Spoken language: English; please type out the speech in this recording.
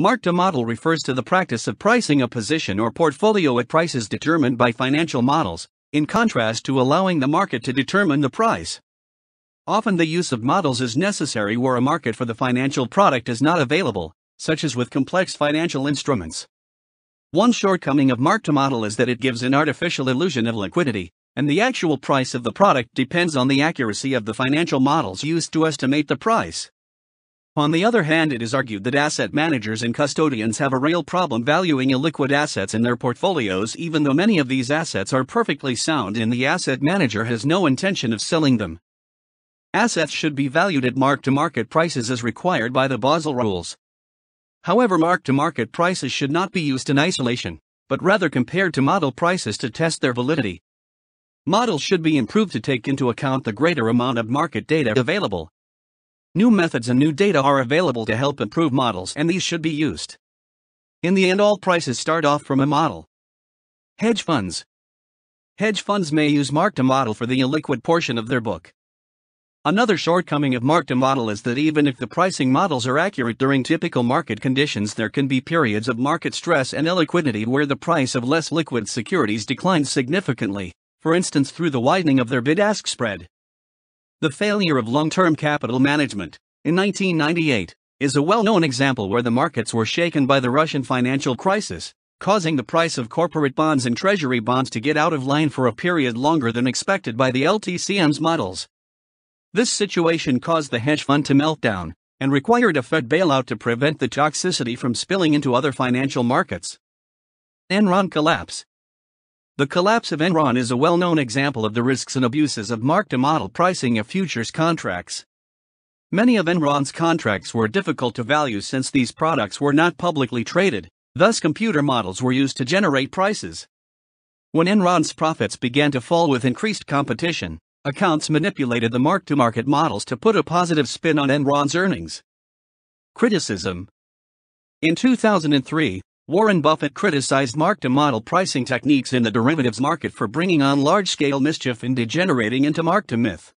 Mark to model refers to the practice of pricing a position or portfolio at prices determined by financial models, in contrast to allowing the market to determine the price. Often the use of models is necessary where a market for the financial product is not available, such as with complex financial instruments. One shortcoming of mark to model is that it gives an artificial illusion of liquidity, and the actual price of the product depends on the accuracy of the financial models used to estimate the price. On the other hand, it is argued that asset managers and custodians have a real problem valuing illiquid assets in their portfolios, even though many of these assets are perfectly sound and the asset manager has no intention of selling them. Assets should be valued at mark to market prices as required by the Basel rules. However, mark to market prices should not be used in isolation, but rather compared to model prices to test their validity. Models should be improved to take into account the greater amount of market data available. New methods and new data are available to help improve models, and these should be used. In the end, all prices start off from a model. Hedge funds. Hedge funds may use mark to model for the illiquid portion of their book. Another shortcoming of mark to model is that even if the pricing models are accurate during typical market conditions, there can be periods of market stress and illiquidity where the price of less liquid securities declines significantly, for instance, through the widening of their bid ask spread. The failure of long term capital management, in 1998, is a well known example where the markets were shaken by the Russian financial crisis, causing the price of corporate bonds and treasury bonds to get out of line for a period longer than expected by the LTCM's models. This situation caused the hedge fund to melt down and required a Fed bailout to prevent the toxicity from spilling into other financial markets. Enron collapse. The collapse of Enron is a well known example of the risks and abuses of mark to model pricing of futures contracts. Many of Enron's contracts were difficult to value since these products were not publicly traded, thus, computer models were used to generate prices. When Enron's profits began to fall with increased competition, accounts manipulated the mark to market models to put a positive spin on Enron's earnings. Criticism In 2003, Warren Buffett criticized mark to model pricing techniques in the derivatives market for bringing on large scale mischief and degenerating into mark to myth.